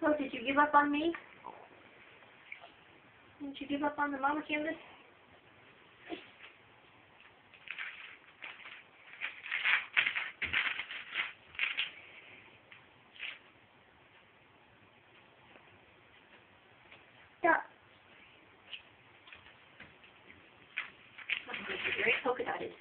So did you give up on me? Didn't you give up on the mama canvas? Stop. Very polka dotted.